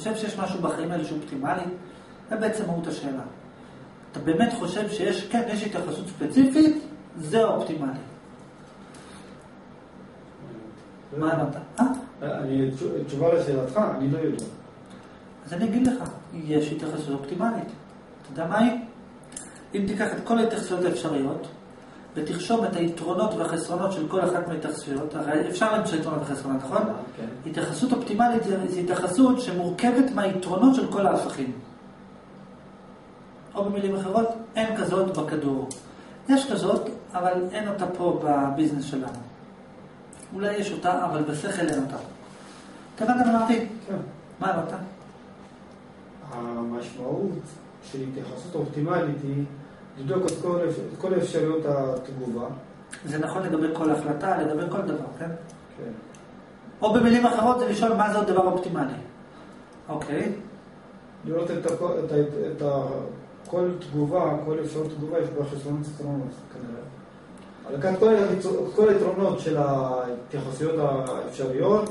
חושב שיש משהו בחיים האלה שהוא אופטימלי? זה בעצם מהות השאלה. אתה באמת חושב שיש, כן, יש התייחסות ספציפית, זה האופטימלי. מה אמרת? אה? אני, תשובה לשאלתך, אני לא יודע. אז אני אגיד לך, יש התייחסות אופטימלית. אתה יודע מה היא? אם תיקח את כל ההתייחסויות האפשריות, ותרשום את היתרונות והחסרונות של כל אחת מההתייחסויות, הרי אפשר למצוא יתרונות וחסרונות, נכון? כן. התייחסות אופטימלית זה, זה התייחסות שמורכבת מהיתרונות של כל ההפכים. או במילים אחרות, אין כזאת בכדור. יש כזאת, אבל אין אותה פה בביזנס שלנו. אולי יש אותה, אבל בשכל אין אותה. אתה הבנת מה אמרתי? כן. מה אמרת? המשמעות של התייחסות אופטימלית היא לבדוק את כל, את כל אפשרויות התגובה. זה נכון לגבי כל החלטה, לגבי כל דבר, כן? כן. או במילים אחרות זה לשאול מה זה עוד דבר אופטימלי. אוקיי, לראות את, הכל, את, את, ה- כל תגובה, כל אפשרות תגובה יש בה חסרונות וחסרונות כנראה. אבל לקחת כל, את כל היתרונות של ההתייחסויות האפשריות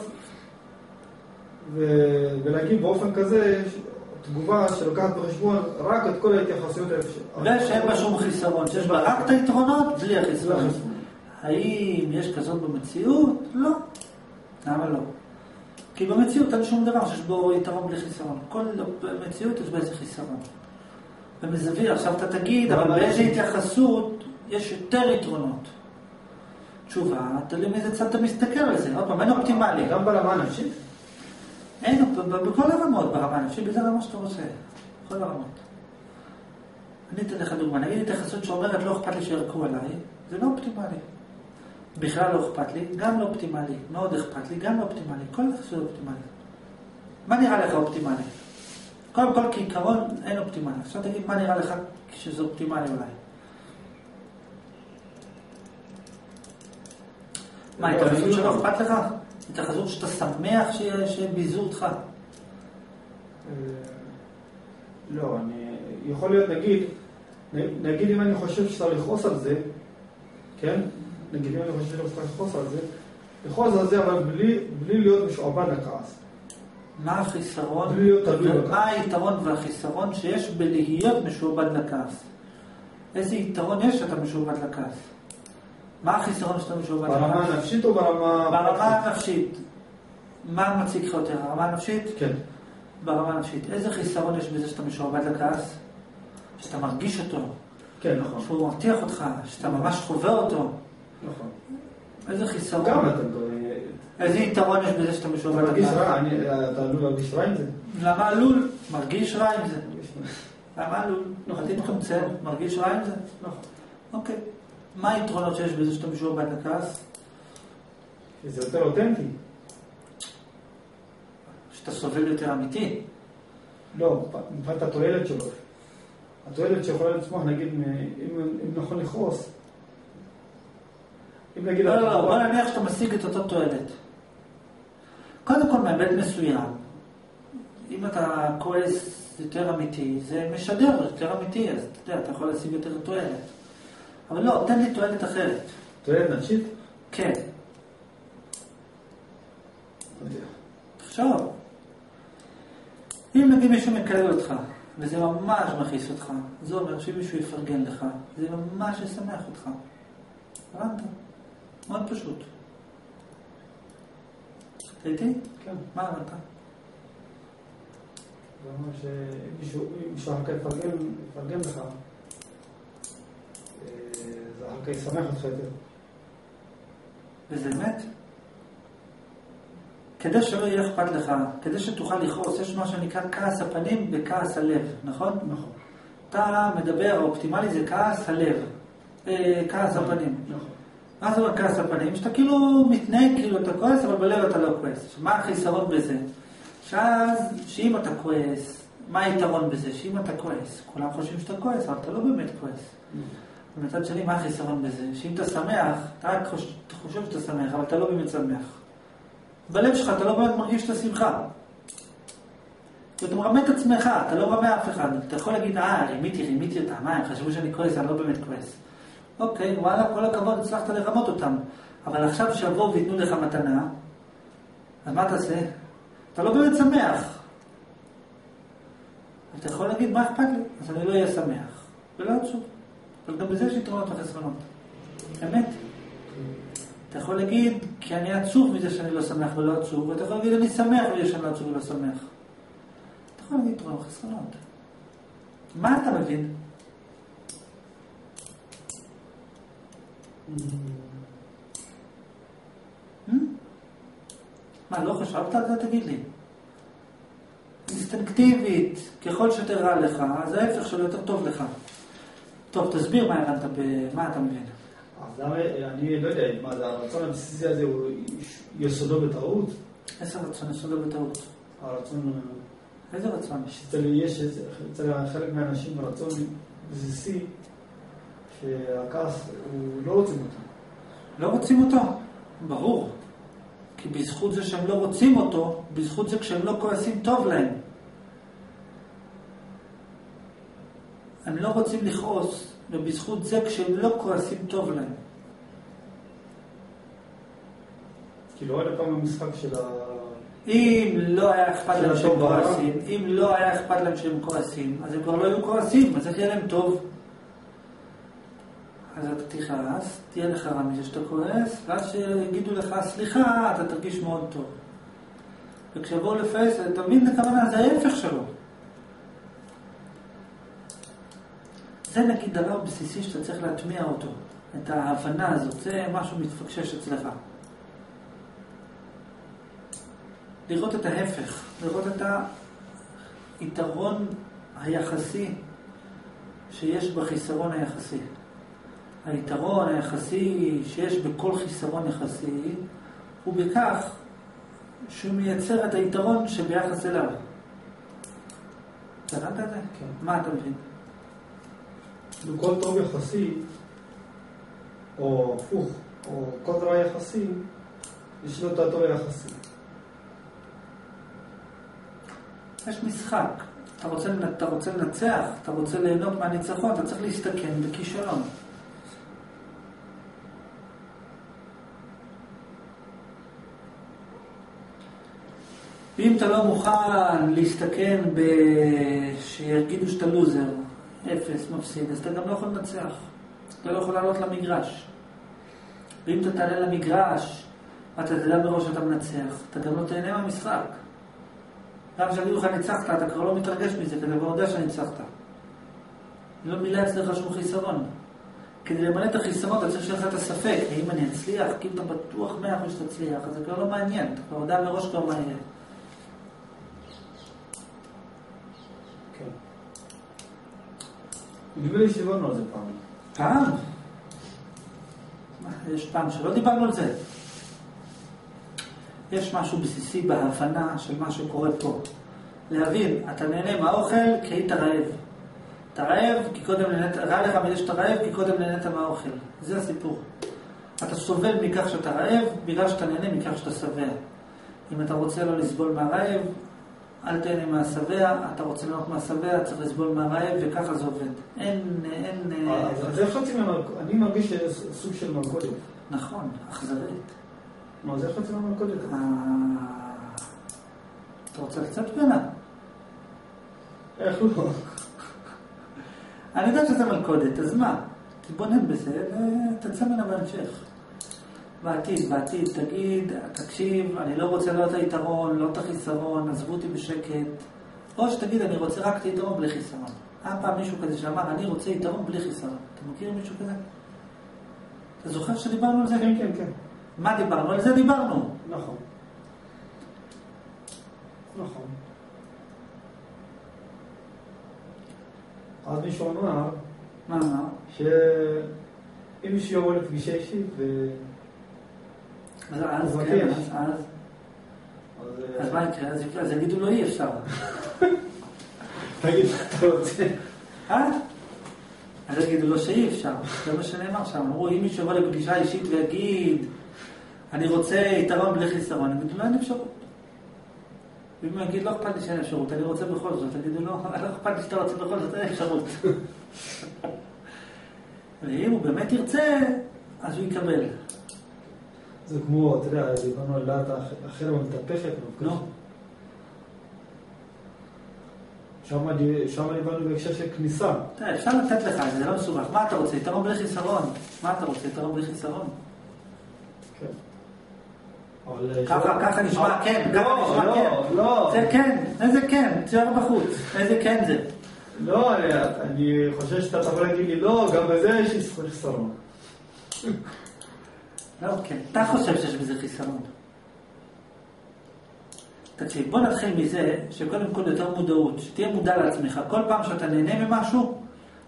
ו- ולהגיד באופן כזה תגובה שלוקחת בחשבון רק את כל ההתייחסויות האפשריות. ושאין בה שום חיסרון, שיש בה רק את היתרונות בלי החיסרון. האם יש כזאת במציאות? לא. למה לא? כי במציאות אין שום דבר שיש בו יתרון בלי חיסרון. כל מציאות יש בה איזה חיסרון. ומזוויר, עכשיו אתה תגיד, אבל באיזה התייחסות יש יותר יתרונות? תשובה, תלוי מאיזה צד אתה מסתכל על זה. עוד פעם, אין אופטימלי. גם ברמה הנפשית? אין, בכל הרמות, ברמה הנפשית, באיזה רמה שאתה רוצה. בכל הרמות. אני אתן לך דוגמה, נגיד התייחסות שאומרת לא אכפת לי שירקו עליי, זה לא אופטימלי. בכלל לא אכפת לי, גם לא אופטימלי. מאוד אכפת לי, גם לא אופטימלי. כל התייחסות אופטימלי. מה נראה לך אופטימלי? קודם כל, כעיקרון, אין אופטימלי. עכשיו תגיד מה נראה לך שזה אופטימלי אולי. מה, התייחסות שלא אכפת לך? התייחסות שאתה שמח ש- שביזו אותך? אה, לא, אני... יכול להיות, נגיד, נגיד אם אני חושב שצריך לכעוס על זה, כן? נגיד אם אני חושב שצריך לכעוס על זה, לכעוס על זה אבל בלי, בלי להיות משועבד לכעס. מה החיסרון, בלי להיות תלוי בכעס. מה היתרון והחיסרון שיש בלהיות משועבד לכעס? איזה יתרון יש שאתה משועבד לכעס? מה החיסרון שאתה משועבד לכעס? ברמה הנפשית או ברמה... ברמה הנפשית. מה מציג לך יותר? הרמה הנפשית? כן. ברמה הנפשית. איזה חיסרון יש בזה שאתה משועבד לכעס? שאתה מרגיש אותו, כן, נכון. שהוא מרתיח אותך, שאתה ממש חווה אותו. נכון. איזה חיסרון? גם אתה. איזה יתרון יש בזה שאתה אתה משועבד מרגיש לכעס? אתה עלול להרגיש רע עם זה? למה עלול? מרגיש רע עם זה. למה עלול? נכון. מרגיש רע עם זה? נכון. אוקיי. מה היתרונות שיש בזה שאתה משועבד לכעס? זה יותר אותנטי. שאתה סובל יותר אמיתי. לא, מבחינת התועלת שלו. התועלת שיכולה לצמוח, נגיד, אם אם נכון לכעוס. אם נגיד... לא, לא, לא, בוא נניח שאתה משיג את אותו תועלת. קודם כל, מהיבט מסוים, אם אתה כועס יותר אמיתי, זה משדר יותר אמיתי, אז אתה יודע, אתה יכול להשיג יותר תועלת. אבל לא, תן לי תועלת אחרת. תועלת נפשית? כן. תחשוב. אם נגיד מישהו מקלל אותך, וזה ממש מכעיס אותך, זה אומר שמישהו יפרגן לך, זה ממש ישמח אותך. הבנת? מאוד פשוט. אתה איתי? כן. מה הבנת? זה אומר שמישהו מישהו אחר כך יפרגן לך, אה, זה אחר כך ישמח אותך יותר. וזה אמת? כדי שלא יהיה אכפת לך, כדי שתוכל לכעוס, יש מה שנקרא כעס הפנים וכעס הלב, נכון? נכון. אתה מדבר, האופטימלי זה כעס הלב, אה, כעס הפנים. נכון. מה זה אומר כעס הפנים? שאתה כאילו מתנהג כאילו אתה כועס, אבל בלב אתה לא כועס. מה החיסרון בזה? שאז, שאם אתה כועס, מה היתרון בזה? שאם אתה כועס, כולם חושבים שאתה כועס, אבל אתה לא באמת כועס. ומצד שני, מה החיסרון בזה? שאם אתה שמח, אתה רק חוש... אתה חושב שאתה שמח, אבל אתה לא באמת שמח. בלב שלך אתה לא באמת מרגיש את השמחה. ואתה מרמה את עצמך, אתה לא מרמה אף אחד. אתה יכול להגיד, אה, רימיתי, רימיתי אותם, מה, הם חשבו שאני כועס, אני לא באמת כועס. אוקיי, וואלה, כל הכבוד, הצלחת לרמות אותם. אבל עכשיו שיבואו וייתנו לך מתנה, אז מה תעשה? אתה לא באמת שמח. אתה יכול להגיד, מה אכפת לי? אז אני לא אהיה שמח. ולא עצוב. אבל גם בזה יש יתרונות וחסרונות. אמת. אתה יכול להגיד, כי אני עצוב מזה שאני לא שמח ולא עצוב, ואתה יכול להגיד, אני שמח מזה שאני לא עצוב ולא שמח. אתה יכול להגיד יתרונות וחסרונות. מה אתה מבין? Hmm? מה, לא חשבת על זה? תגיד לי. אינסטינקטיבית, ככל שיותר רע לך, אז ההפך שלו יותר טוב לך. טוב, תסביר מה הבנת, מה אתה מבין. אז אני לא יודע, מה זה, הרצון הבסיסי הזה הוא יסודו בטעות? איזה רצון יסודו בטעות? הרצון... איזה רצון? יש אצל חלק מהאנשים רצון בסיסי, שהכעס, הוא לא רוצים אותו. לא רוצים אותו? ברור. כי בזכות זה שהם לא רוצים אותו, בזכות זה כשהם לא כועסים טוב להם. הם לא רוצים לכעוס, ובזכות זה כשהם לא כועסים טוב להם. כאילו עוד פעם המשחק של ה... אם לא היה אכפת להם שהם כועסים, אם לא היה אכפת להם שהם כועסים, אז הם כבר לא היו כועסים, אז איך יהיה להם טוב? אז אתה תכעס, תהיה לך רע מזה שאתה כועס, ואז שיגידו לך סליחה, אתה תרגיש מאוד טוב. וכשיבואו לפייס, את הכוונה, זה ההפך שלו. זה נגיד דבר בסיסי שאתה צריך להטמיע אותו, את ההבנה הזאת, זה משהו מתפקשש אצלך. לראות את ההפך, לראות את היתרון היחסי שיש בחיסרון היחסי. היתרון היחסי שיש בכל חיסרון יחסי הוא בכך שהוא מייצר את היתרון שביחס אליו. הבנת את זה? כן. מה אתה מבין? בכל טוב יחסי, או הפוך, או כל דבר יחסי, יש לו את הטוב היחסי. יש משחק. אתה רוצה, אתה רוצה לנצח, אתה רוצה ליהנות מהניצחון, אתה צריך להסתכן בכישלון. ואם אתה לא מוכן להסתכן שיגידו שאתה לוזר, אפס, מפסיד, אז אתה גם לא יכול לנצח. אתה לא יכול לעלות למגרש. ואם אתה תעלה למגרש, אתה תדע מראש שאתה מנצח, אתה גם לא תהנה מהמשחק. גם כשאני לך ניצחת, אתה כבר לא מתרגש מזה, כי אתה כבר יודע שניצחת. לא מילא אצלך שום חיסרון. כדי למלא את החיסרון, אתה צריך שיהיה לך את הספק, האם אני אצליח, כי אם אתה בטוח מאה אחוז שתצליח, אז זה כבר לא מעניין, אתה כבר יודע מראש כבר מה יהיה. נדמה לי שדיברנו על זה פעם. פעם? יש פעם שלא דיברנו על זה. יש משהו בסיסי בהבנה של מה שקורה פה. להבין, אתה נהנה מהאוכל כי היית רעב. אתה רעב כי קודם נהנית, רע לך מזה שאתה רעב כי קודם נהנית מהאוכל. זה הסיפור. אתה סובל מכך שאתה רעב בגלל שאתה נהנה מכך שאתה שבע. אם אתה רוצה לא לסבול מהרעב, אל תהנה מהשבע, אתה רוצה לנות מהשבע, צריך לסבול מהרעב, וככה זה עובד. אין, אין... אה, זה חצי מהמלכודת, אני מרגיש שזה סוג של מלכודת. נכון, אכזרית. מה, זה חצי מהמלכודת. אה, אתה רוצה קצת ממנה? איך לא? אני יודע שזה מלכודת, אז מה? תתבונן בזה ותצא ממנה בהמשך. בעתיד, בעתיד, תגיד, תקשיב, אני לא רוצה לא את היתרון, לא את החיסרון, עזבו אותי בשקט. או שתגיד, אני רוצה רק את היתרון בלי חיסרון. היה פעם מישהו כזה שאמר, אני רוצה יתרון בלי חיסרון. אתה מכיר מישהו כזה? אתה זוכר שדיברנו על זה? כן, כן, כן. מה דיברנו? על זה דיברנו. נכון. נכון. אז מישהו אמר, מה אמר? שאם מישהו יבוא לפגישה אישית ו... אז אז, כן, אז, אז. מה יקרה? אז יגידו לו אי אפשר. תגיד, אתה רוצה? אה? אז יגידו לו שאי אפשר. זה מה שנאמר שם. אמרו, אם מישהו יבוא לפגישה אישית ויגיד, אני רוצה יתרון בלי חיסרון, יגידו לו, אין אפשרות. ואם הוא יגיד, לא אכפת לי שאין אפשרות, אני רוצה בכל זאת, תגידו לו, לא אכפת לי שאתה רוצה בכל זאת, אין אפשרות. ואם הוא באמת ירצה, אז הוא יקבל. זה כמו, אתה יודע, דיברנו על דעת החרב המתהפכת. נו. שם הבנו בהקשר של כניסה. אפשר לתת לך זה, לא מסובך. מה אתה רוצה? יתרון בלי חיסרון. מה אתה רוצה? יתרון בלי חיסרון. כן. אה, ככה ככה נשמע כן, לא, ככה נשמע לא, כן. לא, זה כן, איזה כן? תשאר בחוץ. איזה כן זה? לא, אני- אני חושב שאתה תבוא להגיד לי, לא, גם בזה יש לי חיסרון. לא, כן. אתה חושב שיש בזה חיסרון. תקשיב, בוא נתחיל מזה שקודם כל יותר מודעות, שתהיה מודע לעצמך. כל פעם שאתה נהנה ממשהו,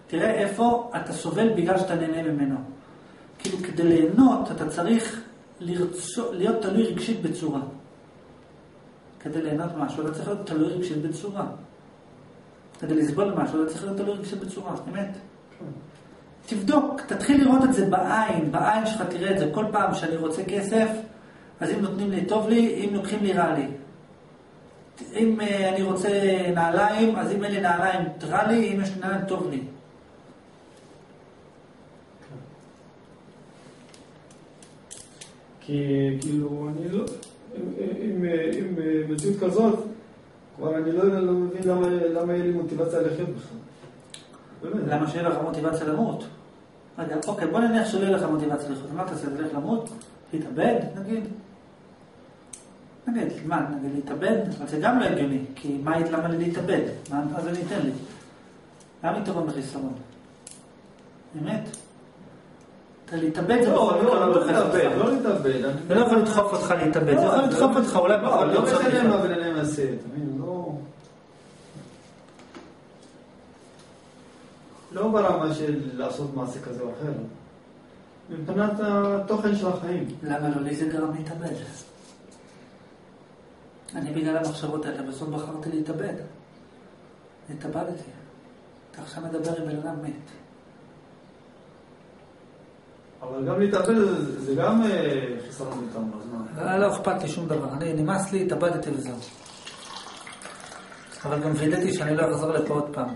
תראה איפה אתה סובל בגלל שאתה נהנה ממנו. כאילו, כדי ליהנות, אתה צריך לרצו, להיות תלוי רגשית בצורה. כדי ליהנות משהו, אתה צריך להיות תלוי רגשית בצורה. כדי לסבול משהו, אתה צריך להיות תלוי רגשית בצורה, אמת. תבדוק, תתחיל לראות את זה בעין, בעין שלך תראה את זה. כל פעם שאני רוצה כסף, אז אם נותנים לי טוב לי, אם לוקחים לי רע לי. אם אה, אני רוצה נעליים, אז אם אין לי נעליים רע לי, אם יש לי נעליים טוב לי. כי כאילו, אני לא... עם- עם עם מציאות כזאת, כבר אני לא לא מבין למה למה יהיה לי מוטיבציה לחיות בכלל. למה שיהיה לך מוטיבציה למות? רגע, אוקיי, בוא נניח שלא יהיה לך מוטיבציה לחיות. מה תעשה? תלך למות? להתאבד, נגיד? נגיד, מה, נגיד להתאבד? אבל זה גם לא הגיוני, כי מה, למה לי להתאבד? מה אז אני אתן לי? למה יתרון וחיסרון? באמת? אתה להתאבד זה לא, בכל לא, מקרה לא לא להתאבד. לא להתאבד. זה לא יכול לדחוף אותך להתאבד, זה לא, יכול לדחוף אותך אולי לא, בכל לא להיות משנה. מה הבן אדם יעשה, אתה מבין? לא... לא ברמה של לעשות מעשה כזה או אחר. מבחינת התוכן של החיים. למה לא? לי זה גרם להתאבד. אני בגלל המחשבות האלה בסוף בחרתי להתאבד. התאבדתי. אתה עכשיו מדבר עם בן אדם מת. אבל גם להתאבד זה- גם אה, חיסרון מאיתנו, אז מה? לא, לא אכפת לי שום דבר. אני נמאס לי, התאבדתי וזהו. אבל גם וידאתי שאני לא אחזור לפה עוד פעם.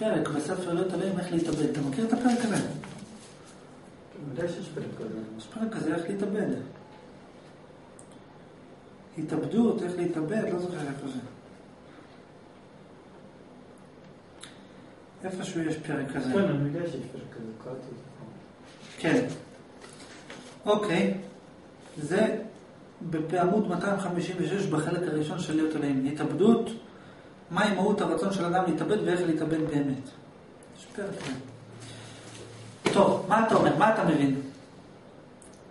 פרק בספר לא אלוהים איך להתאבד. אתה מכיר את הפרק הזה? יודע שיש פרק כזה. יש פרק כזה איך להתאבד. התאבדות, איך להתאבד, לא זוכר איפה זה. איפשהו יש פרק כזה. כן, אני יודע שיש פרק כזה, קראתי. כן. אוקיי. זה בעמוד 256 בחלק הראשון של להיות אלוהים. התאבדות, מהי מהות הרצון של אדם להתאבד ואיך להתאבד באמת. יש פרק. טוב, מה אתה אומר? מה אתה מבין?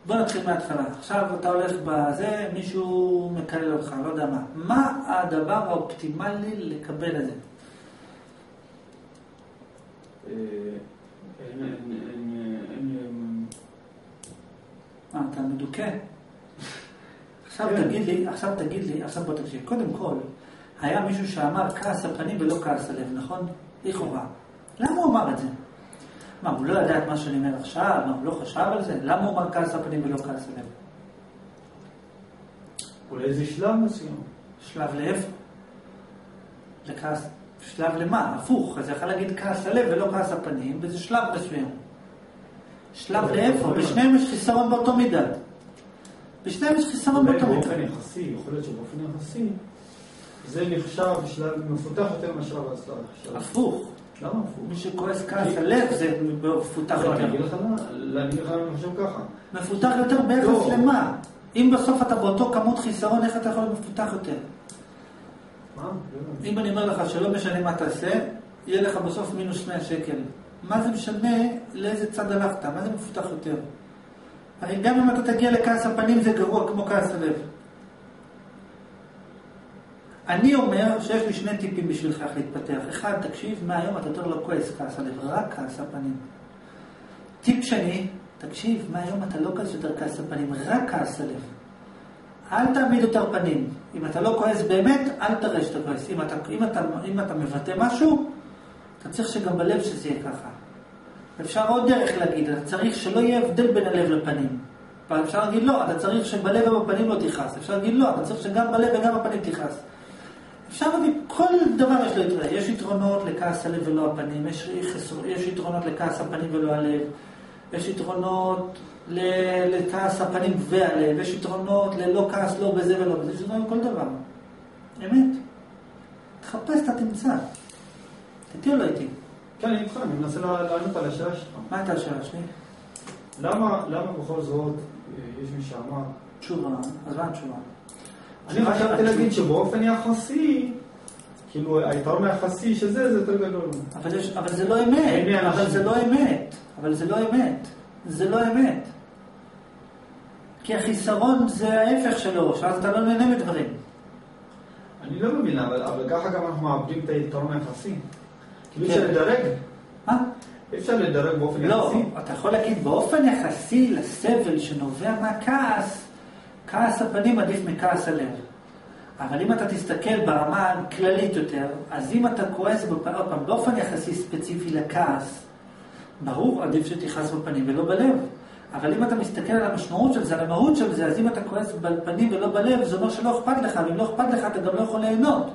בוא נתחיל מההתחלה. עכשיו אתה הולך בזה, מישהו מקלל אותך, לא יודע מה. מה הדבר האופטימלי לקבל את זה? אה, מה, אתה מדוכא? עכשיו כן. תגיד לי, עכשיו תגיד לי, עכשיו בוא תקשיב. קודם כל, היה מישהו שאמר כעס הפנים ולא כעס הלב, נכון? לכאורה. למה הוא אמר את זה? מה, הוא לא ידע את מה שאני אומר עכשיו? מה, הוא לא חשב על זה? למה הוא אמר כעס הפנים ולא כעס הלב? אולי זה שלב מסוים. שלב לאיפה? לכעס, שלב למה? הפוך, אז יכול להגיד כעס הלב ולא כעס הפנים, וזה שלב מסוים. שלב לאיפה? בשניהם יש חיסרון באותו מידה. בשניהם יש חיסרון באותו באופן מידה. יחסי, יכול להיות שבאופן יחסי, זה נחשב שלב מפותח יותר מהשלב השלב. הפוך. למה הפוך? מי שכועס כעס הלב זה מפותח לא, יותר. אני אגיד לך למה אני חושב ככה. מפותח יותר ביחס לא. למה? אם בסוף אתה באותו כמות חיסרון, איך אתה יכול להיות מפותח יותר? אם אני אומר לך שלא משנה מה תעשה, יהיה לך בסוף מינוס 100 שקל. מה זה משנה לאיזה צד הלכת? מה זה מפותח יותר? הרי גם אם אתה תגיע לכעס הפנים זה גרוע כמו כעס הלב. אני אומר שיש לי שני טיפים בשבילך איך להתפתח. אחד, תקשיב, מהיום אתה יותר לא כועס כעס הלב, רק כעס הפנים. טיפ שני, תקשיב, מהיום אתה לא כועס יותר כעס הפנים, רק כעס הלב. אל תעמיד יותר פנים. אם אתה לא כועס באמת, אל תראה שאתה כועס. אם אתה, אם, אתה, אם אתה מבטא משהו, אתה צריך שגם בלב שזה יהיה ככה. אפשר עוד דרך להגיד, אתה צריך שלא יהיה הבדל בין הלב לפנים. אפשר להגיד לא, אתה צריך שבלב ובפנים לא תכעס. אפשר להגיד לא, אתה צריך שגם בלב וגם בפנים תכעס. אפשר להגיד, כל דבר יש לו יתרון. יש יתרונות לכעס הלב ולא הפנים, יש, חסר, יש יתרונות לכעס הפנים ולא הלב, יש יתרונות ל- לכעס הפנים והלב, יש יתרונות ללא כעס לא בזה ולא בזה, יש יתרונות לכל דבר. אמת. תחפש, אתה תמצא. איתי או לא איתי? כן, אני איתך, אני מנסה לענות על השאלה שלך. מה הייתה השאלה שלי? למה, למה בכל זאת אה, יש מי שאמר... תשובה. אז מה התשובה? אני חשבתי להגיד שבאופן יחסי, כאילו היתרון היחסי של זה, זה יותר גדול. אבל, יש, אבל זה לא אמת. אבל. זה לא אמת. אבל זה לא אמת. זה לא אמת. כי החיסרון זה ההפך שלו, שאז אתה לא נהנה מדברים. אני לא מבין, אבל, אבל ככה גם אנחנו מאבדים את היתרון היחסי. כאילו אי כן. אפשר לדרג, מה? אפשר לדרג באופן לא, יחסי. אתה יכול להגיד באופן יחסי לסבל שנובע מהכעס, כעס הפנים עדיף מכעס הלב. אבל אם אתה תסתכל ברמה הכללית יותר, אז אם אתה כועס, עוד פעם, באופן יחסי ספציפי לכעס, ברור, עדיף שתכעס בפנים ולא בלב. אבל אם אתה מסתכל על המשמעות של זה, על המהות של זה, אז אם אתה כועס בפנים ולא בלב, זה אומר שלא אכפת לך, ואם לא אכפת לך, אתה גם לא יכול ליהנות.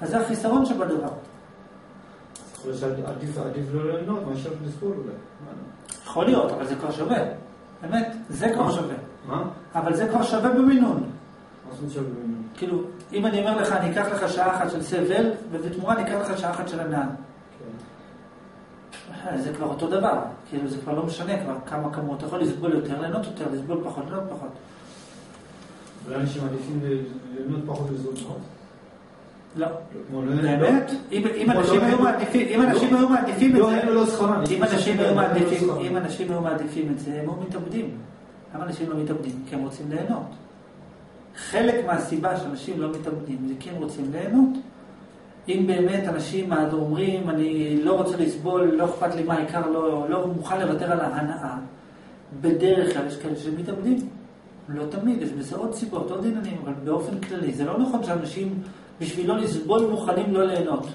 אז זה החיסרון שבדבר. עדיף לא ליהנות מאשר לסבול אולי. יכול להיות, אבל זה כבר שווה. באמת, זה כבר שווה. מה? אבל זה כבר שווה במינון. מה זאת אומרת שבמינון? כאילו, אם אני אומר לך, אני אקח לך שעה אחת של סבל, ובתמורה אני אקח לך שעה אחת של הנאה. כן. אה, זה כבר אותו דבר. כאילו, זה כבר לא משנה כבר כמה כמות. אתה יכול לסבול יותר, ליהנות יותר, לסבול פחות, ליהנות פחות. אולי אנשים מעדיפים ליהנות פחות מאוד. לא. כמו לא- באמת? אם אם אנשים לא- היו מעדיפים, אם אנשים היו מעדיפים את לא, זה, לא לא אם אנשים היו מעדיפים את זה, הם היו מתאבדים. למה אנשים לא מתאבדים? כי הם רוצים ליהנות. חלק מהסיבה שאנשים לא מתאבדים זה כי הם רוצים ליהנות. אם באמת אנשים אומרים, אני לא רוצה לסבול, לא אכפת לי מה העיקר, לא, לא מוכן לוותר על ההנאה, בדרך כלל יש כאלה שמתאבדים. לא תמיד, יש בזה עוד סיבות, עוד עניינים, אבל באופן כללי, זה לא נכון שאנשים בשביל לא לסבול מוכנים לא ליהנות.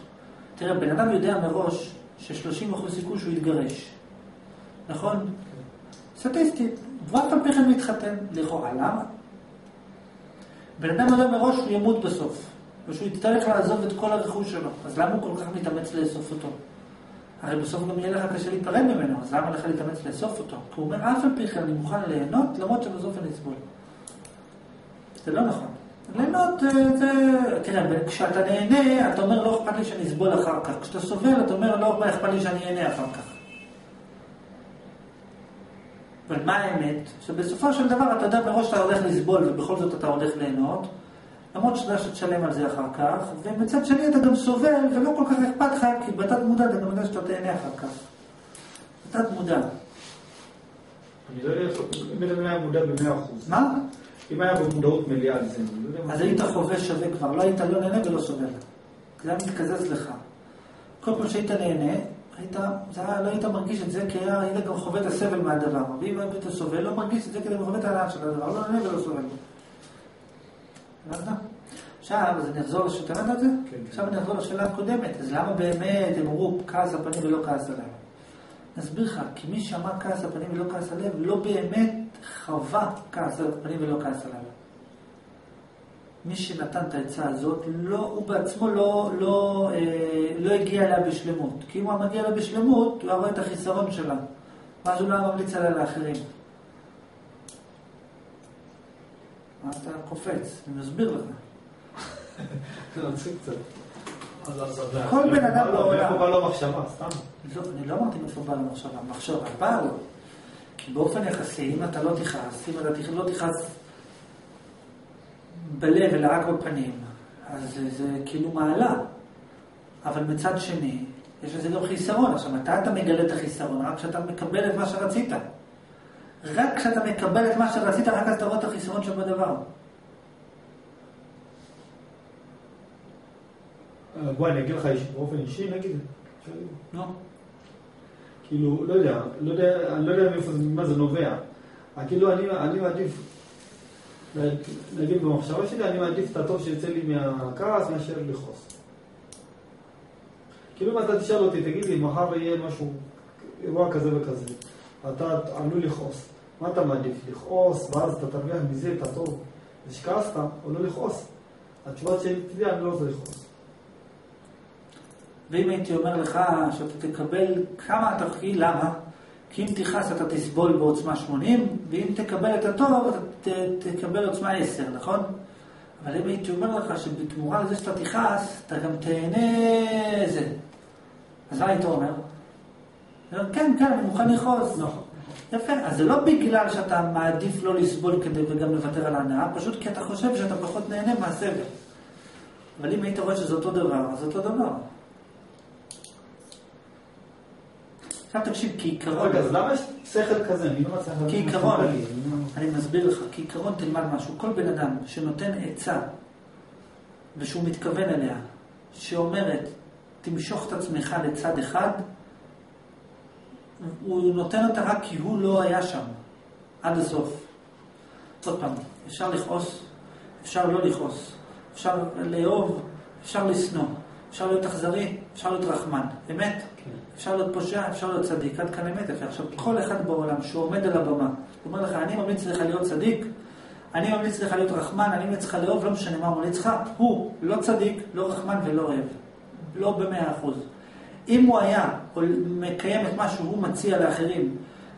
תראה, בן אדם יודע מראש ש-30% סיכוי שהוא יתגרש. נכון? סטטיסטית, ואף על פי כן מתחתן. לכאורה, למה? בן אדם יודע מראש שהוא ימות בסוף, ושהוא יצטרך לעזוב את כל הרכוש שלו, אז למה הוא כל כך מתאמץ לאסוף אותו? הרי בסוף גם יהיה לך קשה להיפרד ממנו, אז למה לך להתאמץ לאסוף אותו? כי הוא אומר, אף על פי כן אני מוכן ליהנות, למרות שבסוף אני אסבול. זה לא נכון. ליהנות אה, זה... תראה, כשאתה נהנה, אתה אומר, לא אכפת לי שאני אסבול אחר כך. כשאתה סובל, אתה אומר, לא אכפת לי שאני אהנה אחר כך. אבל מה האמת? שבסופו של דבר אתה יודע מראש שאתה הולך לסבול ובכל זאת אתה הולך ליהנות, למרות שאתה יודע שתשלם על זה אחר כך, ומצד שני אתה גם סובל ולא כל כך אכפת לך, כי בתת מודע אתה גם יודע שאתה תהנה אחר כך. בתת מודע. אני לא יודע אם היה מודע במאה אחוז. מה? אם היה במודעות מלאה אני לא יודע מה. אז היית חווה שווה כבר, לא היית לא נהנה ולא סובל. זה היה מתקזז לך. כל פעם שהיית נהנה, היית, זה היה, לא היית מרגיש את זה, כי היה, היית גם חווה את הסבל מהדבר. ואם היית סובל, לא מרגיש את זה כדי חווה את העניין של הדבר, לא נהנה ולא סובל. הבנת? עכשיו, אז אני אחזור לשאלה, הבנת את זה? כן, כן. עכשיו אני אחזור לשאלה הקודמת, אז למה באמת הם אמרו כעס הפנים ולא כעס הלב? נסביר לך, כי מי שאמר כעס הפנים ולא כעס הלב, לא באמת חווה כעס הפנים ולא כעס הלב. מי שנתן את העצה הזאת, לא, הוא בעצמו לא, לא, אה, לא הגיע אליה בשלמות. כי אם הוא מגיע אליה בשלמות, הוא רואה את החיסרון שלה. ואז הוא לא ממליץ עליה לאחרים. מה אתה קופץ? אני מסביר לך. זה מצחיק קצת. כל בן אדם לא, מאיפה בעולם. בא לו מחשבה, סתם. לא, אני לא אמרתי מאיפה בא למחשבה, מחשבה באה לו. כי באופן יחסי, אם אתה לא תכעס, אם אתה לא תכעס בלב אלא רק בפנים, אז זה, זה כאילו מעלה. אבל מצד שני, יש לזה גם חיסרון. עכשיו, מתי אתה מגלה את החיסרון? רק כשאתה מקבל את מה שרצית. רק כשאתה מקבל את מה שרצית, רק אז אתה רואה את החיסרון שבדבר. אה, בוא, אני אגיד לך באופן אישי, נגיד. נו. כאילו, לא יודע, לא יודע, אני לא יודע ממה זה נובע. אבל כאילו, אני מעדיף, נגיד במחשבה שלי, אני מעדיף את הטוב שיוצא לי מהכעס מאשר לכעוס. כאילו, אם אתה תשאל אותי, תגיד לי, מחר יהיה משהו, אירוע כזה וכזה, אתה עלול לכעוס. מה אתה מעדיף? לכעוס, ואז אתה תרוויח מזה את הטוב, ושכעסת, או לא לכעוס? התשובה שלי תדע, אני לא רוצה לכעוס. ואם הייתי אומר לך שאתה תקבל כמה אתה חכי, למה? כי אם תכעס אתה תסבול בעוצמה 80, ואם תקבל את הטוב אתה ת, תקבל עוצמה 10, נכון? אבל אם הייתי אומר לך שבתמורה לזה שאתה תכעס, אתה גם תהנה זה. אז מה היית אומר? כן, כן, אני מוכן לכעוס. נכון. יפה, אז זה לא בגלל שאתה מעדיף לא לסבול כדי וגם לוותר על ההנאה, פשוט כי אתה חושב שאתה פחות נהנה מהסבל. אבל אם היית רואה שזה אותו דבר, אז אותו דבר. עכשיו תקשיב, כעיקרון... רגע, אז למה יש שכל כזה? אני לא מצליח. כעיקרון, לא- אני מסביר לך, כעיקרון תלמד משהו. כל בן אדם שנותן עצה ושהוא מתכוון אליה, שאומרת, תמשוך את עצמך לצד אחד, הוא נותן אותה רק כי הוא לא היה שם, עד הסוף. עוד פעם, אפשר לכעוס, אפשר לא לכעוס, אפשר לאהוב, אפשר לשנוא, אפשר להיות אכזרי, אפשר להיות רחמן. אמת? אפשר להיות פושע, אפשר להיות צדיק, עד כאן אמת. עכשיו, כל אחד בעולם שהוא עומד על הבמה, הוא אומר לך, אני ממליץ לך להיות צדיק, אני ממליץ לך להיות רחמן, אני ממליץ לך לאהוב, לא משנה מה הוא ממליץ לך, הוא לא צדיק, לא רחמן ולא אוהב. לא במאה אחוז. אם הוא היה מקיים את מה שהוא מציע לאחרים,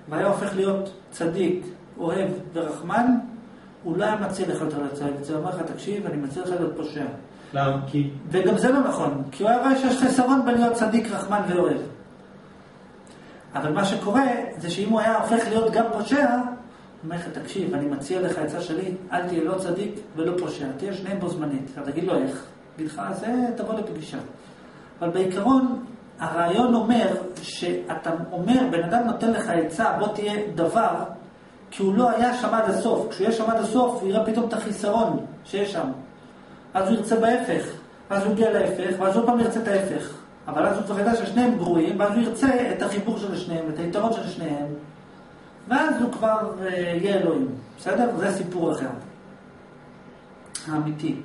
והיה הופך להיות צדיק, אוהב ורחמן, הוא לא היה מציע לך יותר לצדיק. זה אומר לך, תקשיב, אני מציע לך להיות פושע. למה? כי... וגם זה לא נכון, כי הוא היה רואה שיש חסרון בלהיות צדיק, רחמן ואוהב. אבל מה שקורה, זה שאם הוא היה הופך להיות גם פושע, הוא אומר לך, תקשיב, אני מציע לך עצה שלי, אל תהיה לא צדיק ולא פושע, תהיה שניהם בו זמנית. אתה תגיד לו איך, תגיד לך, זה תבוא לפגישה. אבל בעיקרון, הרעיון אומר שאתה אומר, בן אדם נותן לך עצה, בוא תהיה דבר, כי הוא לא היה שם עד הסוף. כשהוא יהיה שם עד הסוף, הוא יראה פתאום את החיסרון שיש שם. אז הוא ירצה בהפך, ואז הוא יגיע להפך, ואז עוד פעם ירצה את ההפך. אבל אז הוא כבר ידע ששניהם גרועים, ואז הוא ירצה את החיבור של שניהם, את היתרון של שניהם, ואז הוא כבר אה, יהיה אלוהים. בסדר? זה סיפור אחר. האמיתי.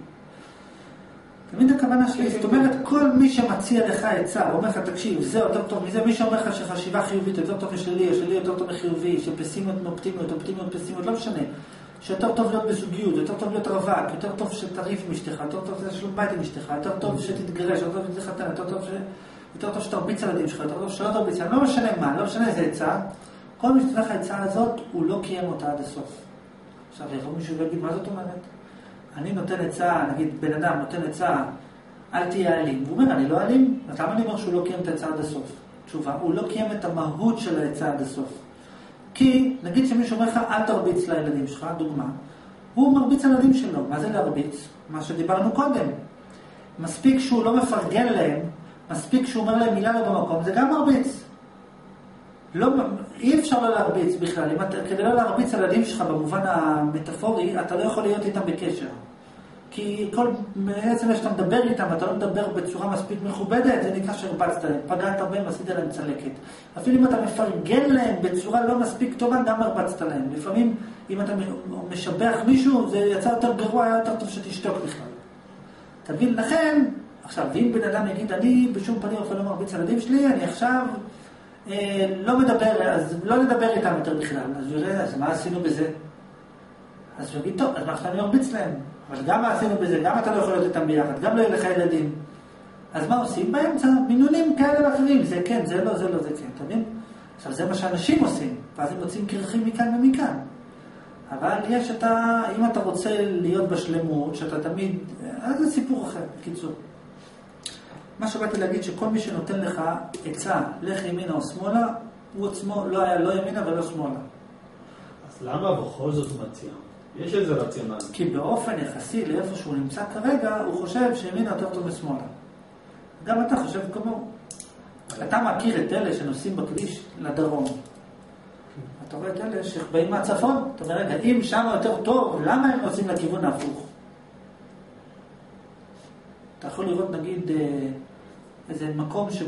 את הכוונה שלי? זאת אומרת, כל מי שמציע לך עצה, אומר לך, תקשיב, זה יותר טוב מזה, מי שאומר לך שחשיבה חיובית יותר טוב משלי, או שלי יותר טוב מחיובי, שפסימיות מאופטימיות, אופטימיות פסימיות, לא משנה. שיותר טוב להיות בזוגיות, יותר טוב להיות רווק, יותר טוב שתריב עם אשתך, יותר טוב שלום בית עם אשתך, יותר טוב שתתגרש, יותר טוב שתתחתן, יותר טוב ש... יותר טוב שתרביץ על הילדים שלך, יותר טוב שלא תרביץ לא משנה מה, לא משנה איזה עצה. כל מי שתתן לך העצה הזאת, הוא לא קיים אותה עד הסוף. עכשיו, יבוא מישהו ויגיד, מה זאת אומרת? אני נותן עצה, נגיד בן אדם נותן עצה, אל תהיה אלים. והוא אומר, אני לא אלים? אז למה אני אומר שהוא לא קיים את העצה עד הסוף? תשובה, הוא לא קיים את המהות של העצה עד הסוף. כי, נגיד שמישהו אומר לך, אל תרביץ לילדים שלך, דוגמה, הוא מרביץ לילדים שלו. מה זה להרביץ? מה שדיברנו קודם. מספיק שהוא לא מפרגן להם, מספיק שהוא אומר להם מילה לא במקום, זה גם מרביץ. לא, אי אפשר לא להרביץ בכלל. אם אתה, כדי לא להרביץ על הילדים שלך במובן המטאפורי, אתה לא יכול להיות איתם בקשר. כי כל, בעצם כשאתה מדבר איתם, אתה לא מדבר בצורה מספיק מכובדת, זה נקרא שהרבצת להם, פגעת בהם, עשית להם צלקת. אפילו אם אתה מפרגן להם בצורה לא מספיק טובה, גם הרבצת להם. לפעמים, אם אתה משבח מישהו, זה יצא יותר גרוע, היה יותר טוב שתשתוק בכלל. אתה מבין? לכן, עכשיו, ואם בן אדם יגיד, אני בשום פנים אופן לא מרביץ לילדים שלי, אני עכשיו אה, לא מדבר, אז לא לדבר איתם יותר בכלל. אז אז מה עשינו בזה? אז הוא יגיד, טוב, אז מה עכשיו אני מרביץ להם? אבל גם מה עשינו בזה, גם אתה לא יכול להיות איתם ביחד, גם לא יהיה לך ילדים. אז מה עושים? באמצע, מינונים כאלה ואחרים, זה כן, זה לא, זה לא, זה כן, אתה מבין? עכשיו, זה מה שאנשים עושים, ואז הם מוצאים קרחים מכאן ומכאן. אבל יש את ה... אם אתה רוצה להיות בשלמות, שאתה תמיד... אז זה סיפור אחר, בקיצור. מה שבאתי להגיד, שכל מי שנותן לך עצה, לך ימינה או שמאלה, הוא עצמו לא היה לא ימינה ולא שמאלה. אז למה בכל זאת מציע? יש איזה רציונל. כי באופן יחסי לאיפה שהוא נמצא כרגע, הוא חושב שימינה יותר טוב משמאלה. גם אתה חושב כמוהו. אתה מכיר את אלה שנוסעים בכביש לדרום. אתה רואה את אלה שבאים מהצפון, אתה אומר, רגע, אם שם יותר טוב, למה הם נוסעים לכיוון ההפוך? אתה יכול לראות נגיד אה, איזה מקום ש...